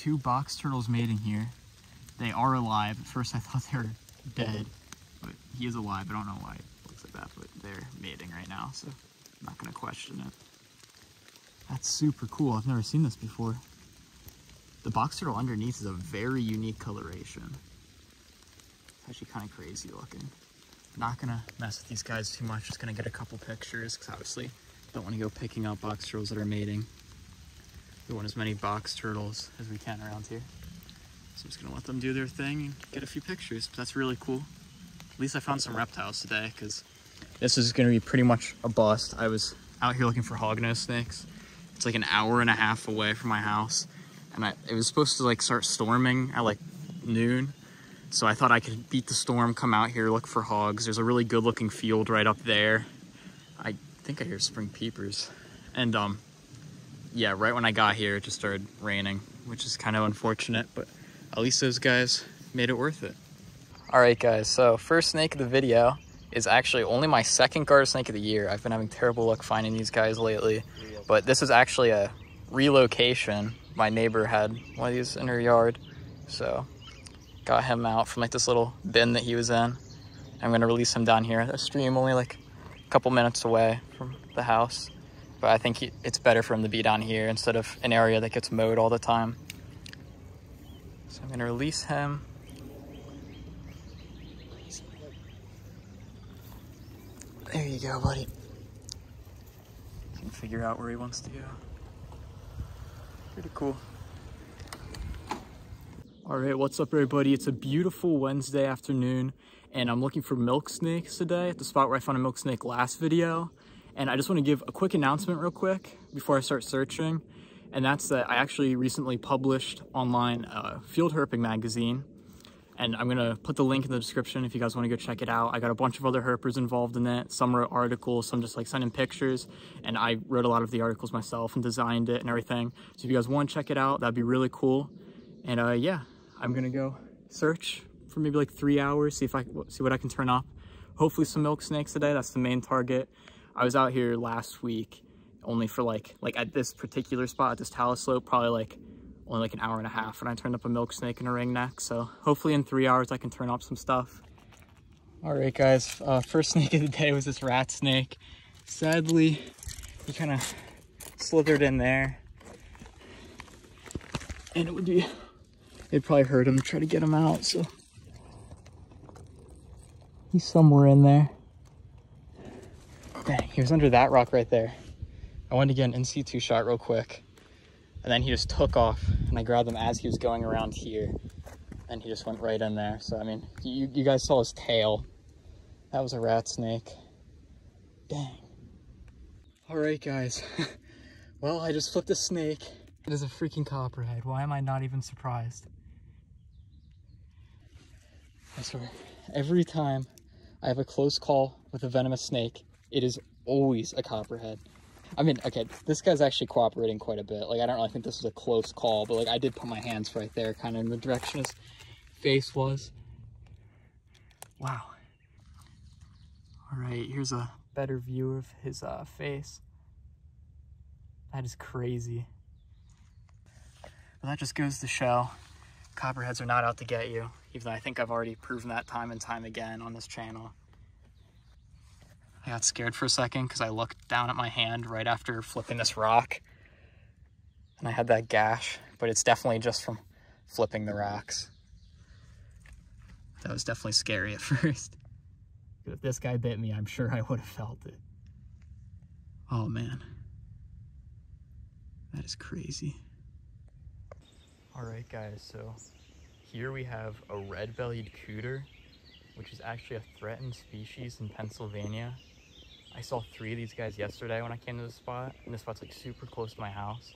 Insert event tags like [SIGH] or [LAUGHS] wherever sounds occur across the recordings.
two box turtles mating here. They are alive. At first I thought they were dead, but he is alive. I don't know why it looks like that, but they're mating right now, so I'm not gonna question it. That's super cool. I've never seen this before. The box turtle underneath is a very unique coloration. It's actually kind of crazy looking. Not gonna mess with these guys too much. Just gonna get a couple pictures because obviously don't want to go picking out box turtles that are mating. We want as many box turtles as we can around here. So I'm just gonna let them do their thing and get a few pictures. But that's really cool. At least I found some reptiles today because this is gonna be pretty much a bust. I was out here looking for hognose snakes. It's like an hour and a half away from my house. And I, it was supposed to like start storming at like noon. So I thought I could beat the storm, come out here, look for hogs. There's a really good looking field right up there. I think I hear spring peepers. And um, yeah, right when I got here, it just started raining, which is kind of unfortunate, but at least those guys made it worth it. All right, guys, so first snake of the video is actually only my second garter snake of the year. I've been having terrible luck finding these guys lately, but this is actually a relocation. My neighbor had one of these in her yard, so got him out from like this little bin that he was in. I'm gonna release him down here. A stream only like a couple minutes away from the house, but I think it's better for him to be down here instead of an area that gets mowed all the time. So I'm gonna release him. There you go, buddy. Can figure out where he wants to go. Pretty cool. All right, what's up everybody? It's a beautiful Wednesday afternoon and I'm looking for milk snakes today at the spot where I found a milk snake last video. And I just wanna give a quick announcement real quick before I start searching. And that's that I actually recently published online a field herping magazine and I'm gonna put the link in the description if you guys wanna go check it out. I got a bunch of other herpers involved in it. Some wrote articles, some just like sending pictures, and I wrote a lot of the articles myself and designed it and everything. So if you guys wanna check it out, that'd be really cool. And uh, yeah, I'm gonna go search for maybe like three hours, see if I see what I can turn up. Hopefully some milk snakes today, that's the main target. I was out here last week only for like, like at this particular spot, at this talus slope, probably like only like an hour and a half and I turned up a milk snake and a ring neck. So hopefully in three hours I can turn up some stuff. All right guys, uh, first [LAUGHS] snake of the day was this rat snake. Sadly, he kind of slithered in there. And it would be, it'd probably hurt him to try to get him out, so. He's somewhere in there. He was under that rock right there. I wanted to get an in situ shot real quick. And then he just took off and I grabbed him as he was going around here. And he just went right in there. So, I mean, you, you guys saw his tail. That was a rat snake. Dang. All right, guys. [LAUGHS] well, I just flipped a snake. It is a freaking copperhead. Why am I not even surprised? I swear, every time I have a close call with a venomous snake, it is always a copperhead. I mean, okay, this guy's actually cooperating quite a bit. Like, I don't really think this was a close call, but like, I did put my hands right there, kind of in the direction his face was. Wow. All right, here's a better view of his uh, face. That is crazy. But that just goes to show copperheads are not out to get you, even though I think I've already proven that time and time again on this channel. I got scared for a second because I looked down at my hand right after flipping this rock and I had that gash, but it's definitely just from flipping the rocks. That was definitely scary at [LAUGHS] first. If this guy bit me, I'm sure I would have felt it. Oh man. That is crazy. All right guys, so here we have a red-bellied cooter, which is actually a threatened species in Pennsylvania. I saw three of these guys yesterday when I came to the spot, and this spot's like super close to my house.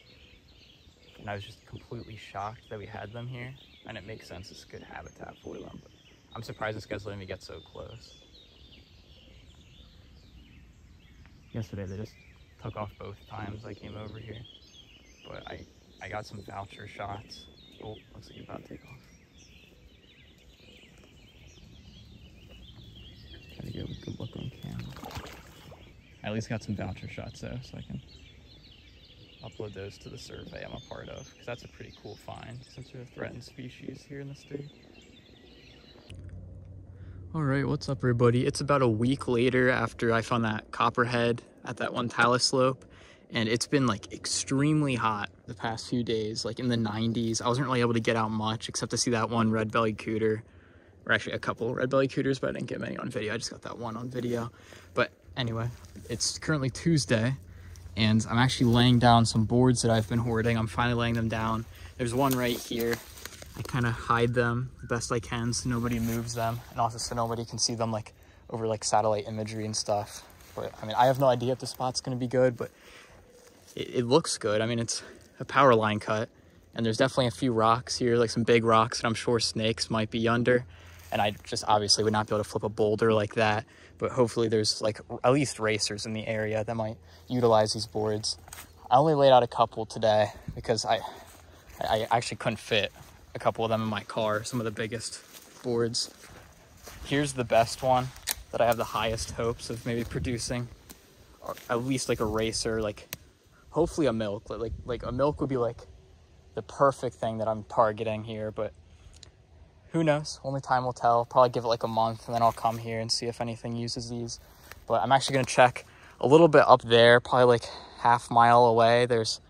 And I was just completely shocked that we had them here, and it makes sense, it's good habitat for them, but I'm surprised this guy's letting me get so close. Yesterday they just took off both times I came over here, but I, I got some voucher shots. Oh, looks like you're about to take off. really good look on. I at least got some voucher shots though, so I can upload those to the survey I'm a part of, because that's a pretty cool find since they're a threatened species here in the state. All right, what's up everybody? It's about a week later after I found that copperhead at that one talus slope and it's been like extremely hot the past few days, like in the 90s. I wasn't really able to get out much except to see that one red-bellied cooter, or actually a couple red-bellied cooters, but I didn't get many on video. I just got that one on video. But anyway, it's currently Tuesday and I'm actually laying down some boards that I've been hoarding. I'm finally laying them down. There's one right here. I kind of hide them the best I can so nobody moves them and also so nobody can see them like over like satellite imagery and stuff. But I mean, I have no idea if the spot's gonna be good, but it, it looks good. I mean, it's a power line cut and there's definitely a few rocks here, like some big rocks that I'm sure snakes might be under. And I just obviously would not be able to flip a boulder like that but hopefully there's like at least racers in the area that might utilize these boards. I only laid out a couple today because I, I actually couldn't fit a couple of them in my car, some of the biggest boards. Here's the best one that I have the highest hopes of maybe producing, or at least like a racer, like hopefully a milk, like, like a milk would be like the perfect thing that I'm targeting here, but who knows? Only time will tell. Probably give it like a month and then I'll come here and see if anything uses these. But I'm actually gonna check a little bit up there, probably like half mile away. There's,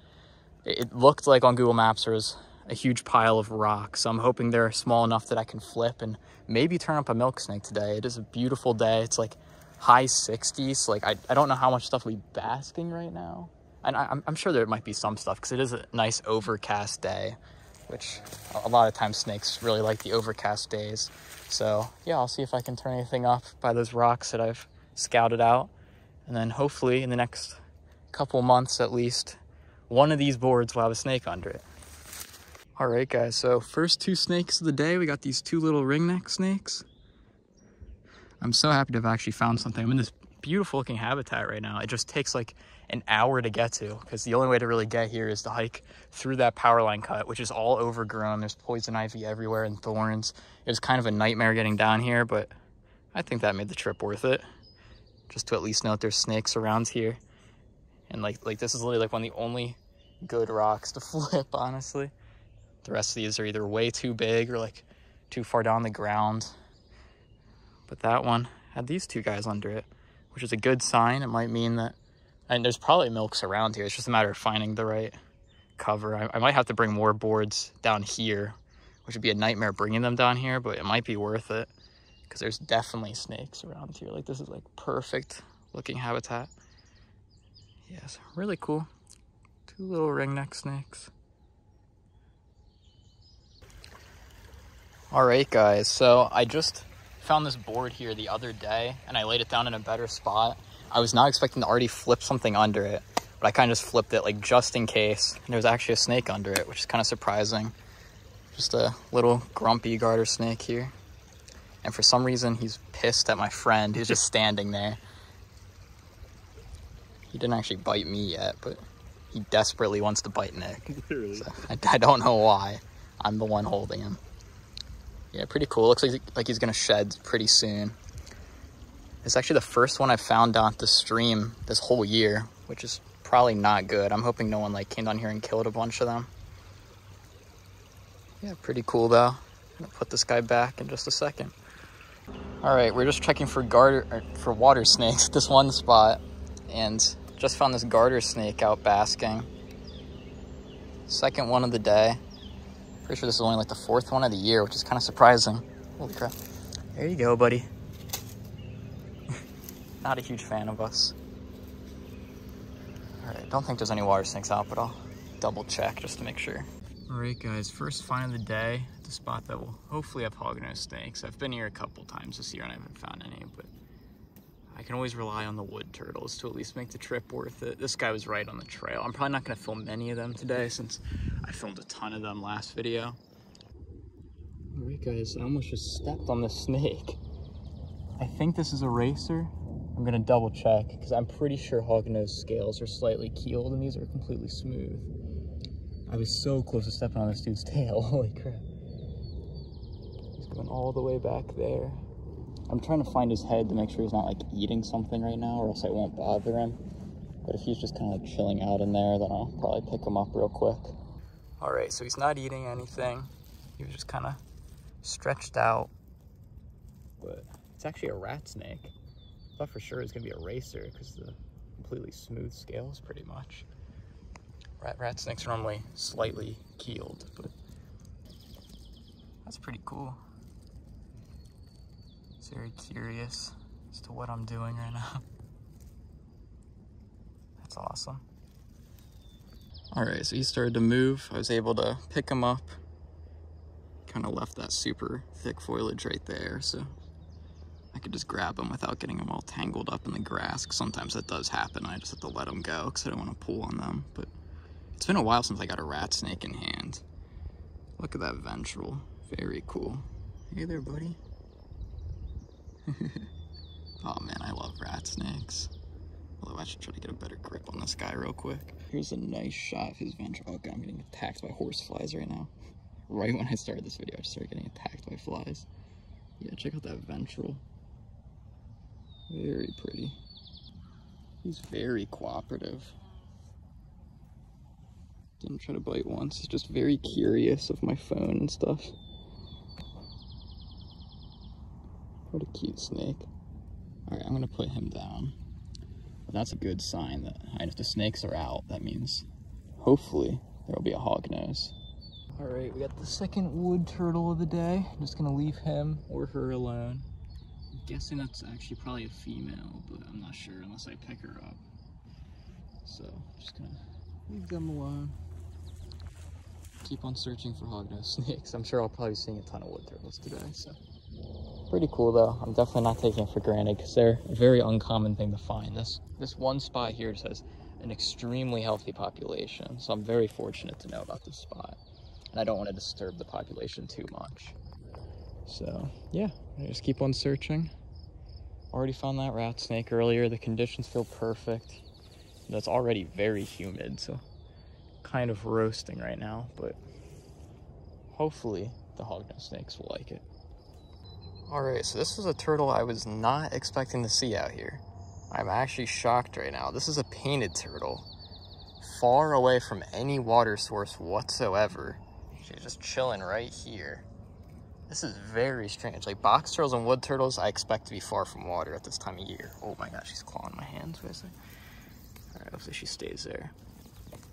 it looked like on Google Maps there was a huge pile of rocks. So I'm hoping they're small enough that I can flip and maybe turn up a milk snake today. It is a beautiful day. It's like high 60s. Like I, I don't know how much stuff will be basking right now. And I, I'm sure there might be some stuff because it is a nice overcast day which a lot of times snakes really like the overcast days. So yeah, I'll see if I can turn anything off by those rocks that I've scouted out. And then hopefully in the next couple months at least, one of these boards will have a snake under it. All right, guys, so first two snakes of the day, we got these two little ringneck snakes. I'm so happy to have actually found something. I'm in this beautiful looking habitat right now. It just takes like an hour to get to because the only way to really get here is to hike through that power line cut, which is all overgrown. There's poison ivy everywhere and thorns. It was kind of a nightmare getting down here, but I think that made the trip worth it. Just to at least know that there's snakes around here. And like, like this is literally like one of the only good rocks to [LAUGHS] flip, honestly. The rest of these are either way too big or like too far down the ground. But that one had these two guys under it which is a good sign. It might mean that, and there's probably milks around here. It's just a matter of finding the right cover. I, I might have to bring more boards down here, which would be a nightmare bringing them down here, but it might be worth it because there's definitely snakes around here. Like this is like perfect looking habitat. Yes, really cool. Two little ringneck snakes. All right, guys, so I just found this board here the other day and I laid it down in a better spot. I was not expecting to already flip something under it, but I kind of just flipped it like just in case. And there's actually a snake under it, which is kind of surprising. Just a little grumpy garter snake here. And for some reason, he's pissed at my friend who's just standing there. He didn't actually bite me yet, but he desperately wants to bite Nick. [LAUGHS] So I, I don't know why. I'm the one holding him. Yeah, pretty cool. Looks like, like he's gonna shed pretty soon. It's actually the first one I've found down the stream this whole year, which is probably not good. I'm hoping no one like came down here and killed a bunch of them. Yeah, pretty cool though. I'm gonna put this guy back in just a second. All right, we're just checking for garter er, for water [LAUGHS] snakes this one spot, and just found this garter snake out basking. Second one of the day. Pretty sure this is only like the fourth one of the year, which is kind of surprising. Holy crap. There you go, buddy. [LAUGHS] Not a huge fan of us. Alright, don't think there's any water snakes out, but I'll double check just to make sure. Alright guys, first find of the day, the spot that will hopefully have hognose snakes. I've been here a couple times this year and I haven't found any, but I can always rely on the wood turtles to at least make the trip worth it. This guy was right on the trail. I'm probably not going to film many of them today since I filmed a ton of them last video. All right, guys, I almost just stepped on the snake. I think this is a racer. I'm going to double check because I'm pretty sure hognose scales are slightly keeled and these are completely smooth. I was so close to stepping on this dude's [LAUGHS] tail. Holy crap. He's going all the way back there. I'm trying to find his head to make sure he's not like eating something right now or else I won't bother him. But if he's just kind of like chilling out in there, then I'll probably pick him up real quick. All right, so he's not eating anything. He was just kind of stretched out. But it's actually a rat snake. I thought for sure it was gonna be a racer because the completely smooth scales pretty much. Rat, rat snakes are normally slightly keeled, but that's pretty cool. It's very curious as to what I'm doing right now. [LAUGHS] That's awesome. All right, so he started to move. I was able to pick him up. Kind of left that super thick foliage right there, so I could just grab him without getting him all tangled up in the grass. Sometimes that does happen. I just have to let them go because I don't want to pull on them. But it's been a while since I got a rat snake in hand. Look at that ventral. Very cool. Hey there, buddy. [LAUGHS] oh man, I love rat snakes. Although I should try to get a better grip on this guy real quick. Here's a nice shot of his ventral. Oh god, I'm getting attacked by horse flies right now. [LAUGHS] Right when I started this video, I just started getting attacked by flies. Yeah, check out that ventral. Very pretty. He's very cooperative. Didn't try to bite once. He's just very curious of my phone and stuff. What a cute snake. All right, I'm gonna put him down. That's a good sign that if the snakes are out, that means hopefully there will be a hog nose. All right, we got the second wood turtle of the day. I'm just gonna leave him or her alone. I'm guessing that's actually probably a female, but I'm not sure unless I pick her up. So just gonna leave them alone. Keep on searching for hognose [LAUGHS] snakes. I'm sure I'll probably see a ton of wood turtles today, so. Pretty cool though. I'm definitely not taking it for granted because they're a very uncommon thing to find. This this one spot here says an extremely healthy population, so I'm very fortunate to know about this spot. And I don't want to disturb the population too much. So yeah, I just keep on searching. Already found that rat snake earlier. The conditions feel perfect. That's already very humid, so kind of roasting right now, but hopefully the hognose snakes will like it. Alright, so this is a turtle I was not expecting to see out here. I'm actually shocked right now. This is a painted turtle. Far away from any water source whatsoever. She's just chilling right here. This is very strange. Like box turtles and wood turtles, I expect to be far from water at this time of year. Oh my gosh, she's clawing my hands. Wait a second. Alright, hopefully she stays there.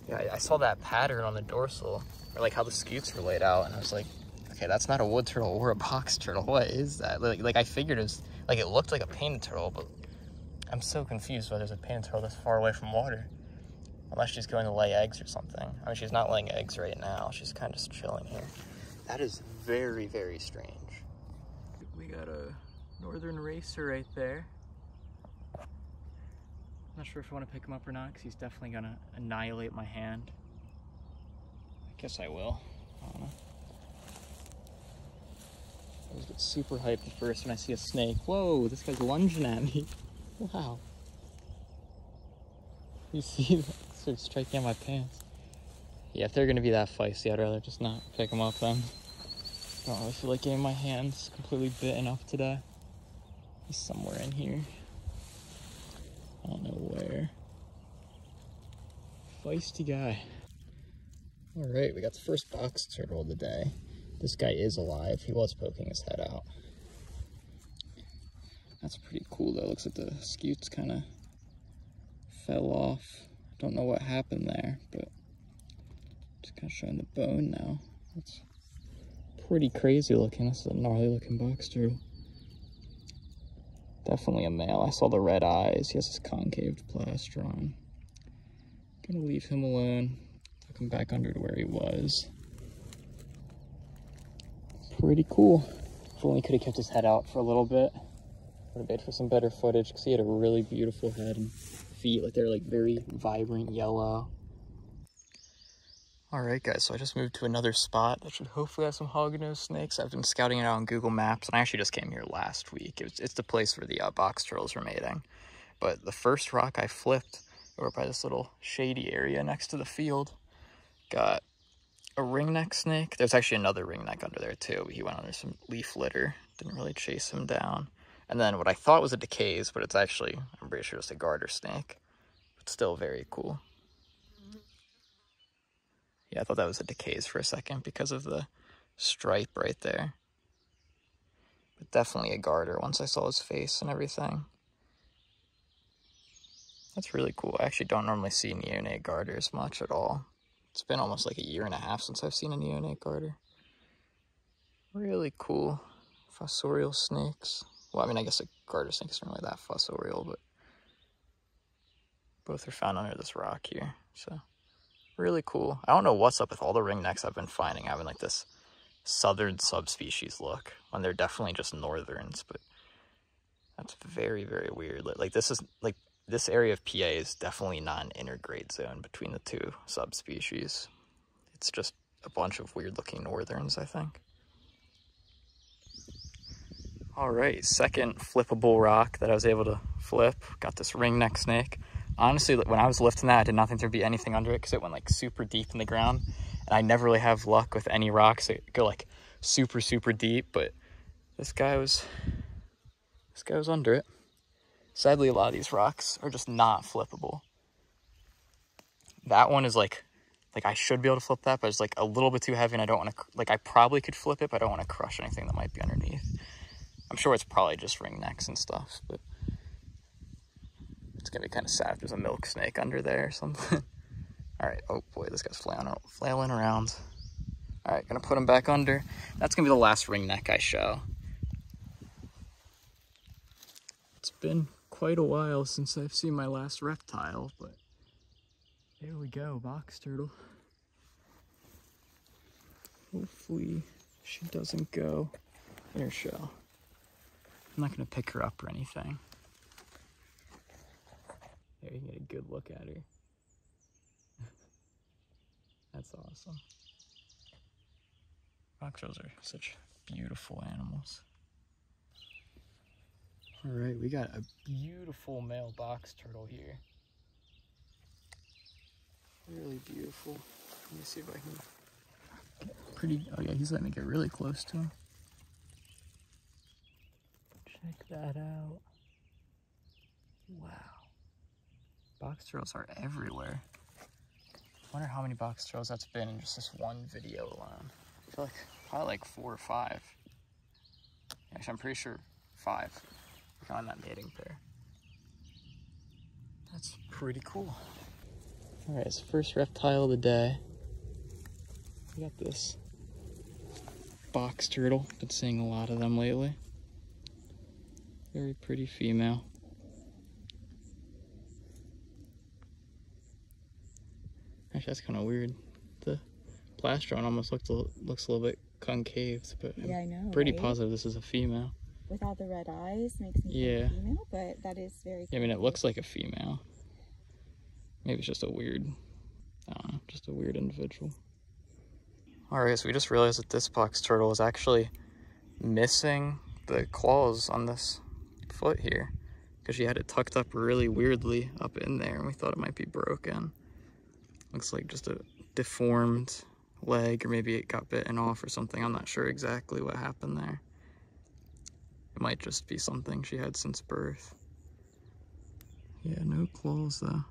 Yeah, I saw that pattern on the dorsal, or like how the scutes were laid out, and I was like, okay, that's not a wood turtle or a box turtle. What is that? Like, like I figured it was, like it looked like a painted turtle, but I'm so confused why there's a painted turtle this far away from water. Unless she's going to lay eggs or something. I mean, she's not laying eggs right now. She's kind of just chilling here. That is very, very strange. We got a northern racer right there. I'm not sure if I want to pick him up or not, because he's definitely going to annihilate my hand. I guess I will. I I always get super hyped at first when I see a snake. Whoa, this guy's lunging at me. [LAUGHS] Wow. You see that? Started striking at my pants. Yeah, if they're gonna be that feisty, I'd rather just not pick them up then. I don't really feel like getting my hands completely bitten up today. He's somewhere in here. I don't know where. Feisty guy. All right, we got the first box turtle of the day. This guy is alive. He was poking his head out. That's pretty cool though. Looks like the scutes kind of fell off. Don't know what happened there, but just kind of showing the bone now. That's pretty crazy looking. This is a gnarly looking box turtle. Definitely a male. I saw the red eyes. He has his concaved plastron. Gonna leave him alone. Took him back under to where he was pretty cool. If only could have kept his head out for a little bit. Would have made for some better footage because he had a really beautiful head and feet. Like they're like very vibrant yellow. Alright guys, so I just moved to another spot that should hopefully have some hognose snakes. I've been scouting it out on Google Maps and I actually just came here last week. It was, it's the place where the uh, box turtles were mating. But the first rock I flipped over by this little shady area next to the field got a ringneck snake. There's actually another ringneck under there too. He went under some leaf litter. Didn't really chase him down. And then what I thought was a DeKay's, but it's actually, I'm pretty sure it's a garter snake. But still very cool. Yeah, I thought that was a DeKay's for a second because of the stripe right there. But definitely a garter once I saw his face and everything. That's really cool. I actually don't normally see neonate garters much at all. It's been almost like a year and a half since I've seen a neonate garter. Really cool fossorial snakes. Well, I mean, I guess a garter snake isn't really that fossorial, but both are found under this rock here. So really cool. I don't know what's up with all the ringnecks I've been finding having like this southern subspecies look when they're definitely just northerns, but that's very, very weird. Like this is like this area of PA is definitely not an intergrade zone between the two subspecies. It's just a bunch of weird looking northerns, I think. All right, second flippable rock that I was able to flip. Got this ringneck snake. Honestly, when I was lifting that, I did not think there'd be anything under it because it went like super deep in the ground. And I never really have luck with any rocks that go like super, super deep, but this guy was, this guy was under it. Sadly, a lot of these rocks are just not flippable. That one is like, like I should be able to flip that, but it's like a little bit too heavy and I don't want to, like I probably could flip it, but I don't want to crush anything that might be underneath. I'm sure it's probably just ring necks and stuff, but it's gonna be kind of sad if there's a milk snake under there or something. [LAUGHS] All right, oh boy, this guy's flailing, flailing around. All right, gonna put him back under. That's gonna be the last ring neck I show. It's been quite a while since I've seen my last reptile, but there we go, box turtle. Hopefully she doesn't go in her shell. I'm not gonna pick her up or anything. There, you can get a good look at her. [LAUGHS] That's awesome. Box turtles are such beautiful animals. All right, we got a beautiful male box turtle here. Really beautiful. Let me see if I can. Pretty. Oh yeah, he's letting me get really close to him. Check that out. Wow. Box turtles are everywhere. I wonder how many box turtles that's been in just this one video alone. I feel like probably like four or five. Actually, I'm pretty sure five. On that mating pair. That's pretty cool. All right, so first reptile of the day. We got this box turtle. Been seeing a lot of them lately. Very pretty female. Actually, that's kind of weird. The plastron almost looks a, looks a little bit concave, but yeah, I'm I know, pretty right? positive this is a female. Without the red eyes makes me yeah. think female, but that is very yeah, I mean, it looks like a female. Maybe it's just a weird, I don't know, just a weird individual. Alright, so we just realized that this box turtle is actually missing the claws on this foot here because she had it tucked up really weirdly up in there and we thought it might be broken. Looks like just a deformed leg or maybe it got bitten off or something. I'm not sure exactly what happened there. Might just be something she had since birth. Yeah, no claws though.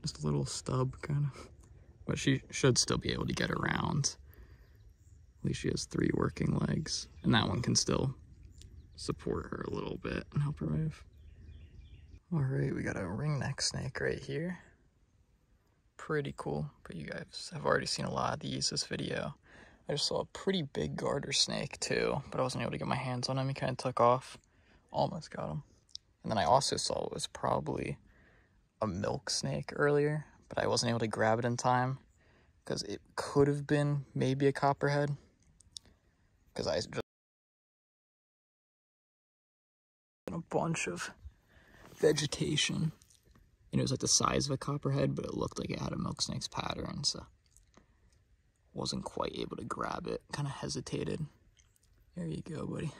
Just a little stub kind of. But she should still be able to get around. At least she has three working legs. And that one can still support her a little bit and help her move. All right, we got a ringneck snake right here. Pretty cool, but you guys have already seen a lot of these this video. I just saw a pretty big garter snake too, but I wasn't able to get my hands on him. He kind of took off. Almost got him. And then I also saw it was probably a milk snake earlier, but I wasn't able to grab it in time because it could have been maybe a copperhead. Because I just a bunch of vegetation. And it was like the size of a copperhead, but it looked like it had a milk snake's pattern, so wasn't quite able to grab it. Kind of hesitated. There you go, buddy.